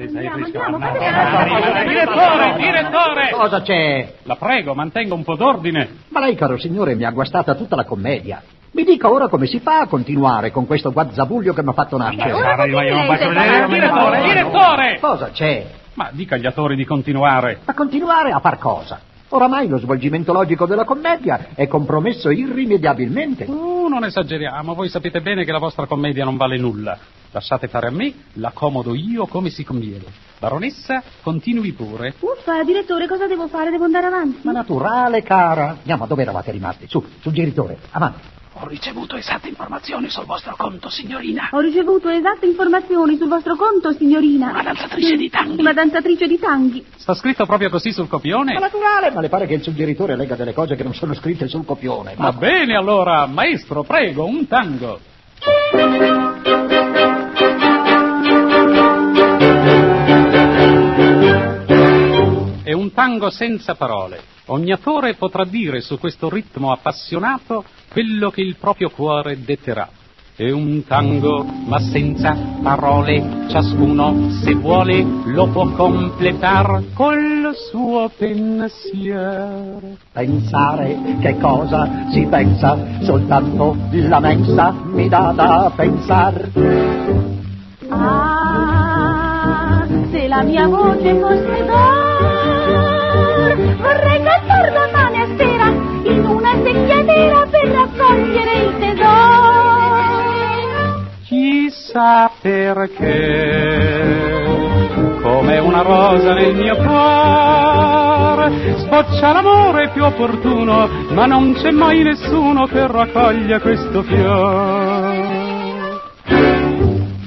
Andiamo, Andiamo, andiamo, Direttore, direttore! Cosa c'è? La prego, mantenga un po' d'ordine. Ma lei, caro signore, mi ha guastata tutta la commedia. Mi dica ora come si fa a continuare con questo guazzabuglio che mi ha fatto nascere. faccio se vedere. parla. Direttore, direttore! Cosa c'è? Ma dica agli attori di continuare. Ma continuare a far cosa? Oramai lo svolgimento logico della commedia è compromesso irrimediabilmente. Oh, non esageriamo, voi sapete bene che la vostra commedia non vale nulla. Lasciate fare a me, l'accomodo io come si conviene. Baronessa, continui pure. Uffa, direttore, cosa devo fare? Devo andare avanti? Ma naturale, cara. Andiamo, dove eravate rimasti? Su, suggeritore, avanti. Ho ricevuto esatte informazioni sul vostro conto, signorina. Ho ricevuto esatte informazioni sul vostro conto, signorina. Una danzatrice di tanghi. Una danzatrice di tanghi. Sta scritto proprio così sul copione? Ma naturale, ma le pare che il suggeritore legga delle cose che non sono scritte sul copione. Va bene allora, maestro, prego, un tango. Tango senza parole. Ogni attore potrà dire su questo ritmo appassionato quello che il proprio cuore detterà. È un tango, ma senza parole, ciascuno se vuole lo può completar col suo pensiero. Pensare che cosa si pensa, soltanto la mensa mi dà da pensar. Ah, la mia voce fosse d'or, vorrei cantar domani a sera in una secchiatera per raccogliere il tesoro. Chissà perché, come una rosa nel mio cuore, sboccia l'amore più opportuno, ma non c'è mai nessuno che raccoglia questo fiore.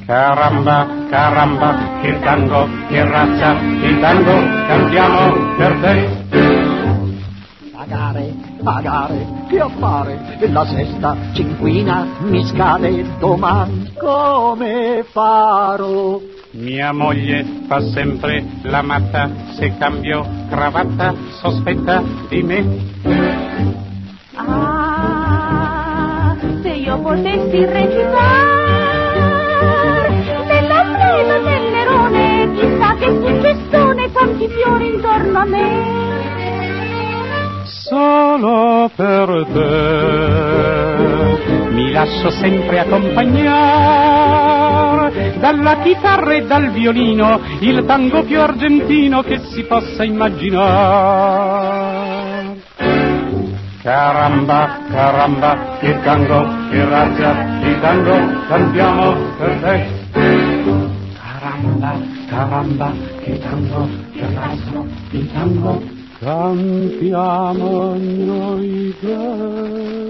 Caramba, caramba, che tango, che razza, il tango cantiamo per te. Pagare, pagare, che affare, la sesta cinquina mi scade domani, come farò? Mia moglie fa sempre la matta, se cambio cravatta sospetta di me. Ah, se io potessi recitare quanti fiori intorno a me. Solo per te mi lascio sempre accompagnare dalla chitarra e dal violino, il tango più argentino che si possa immaginare. Caramba, caramba, che tango, che razza, il tango cantiamo per te. Caramba, caramba, che tango, che razza, il tango cantiamo noi due.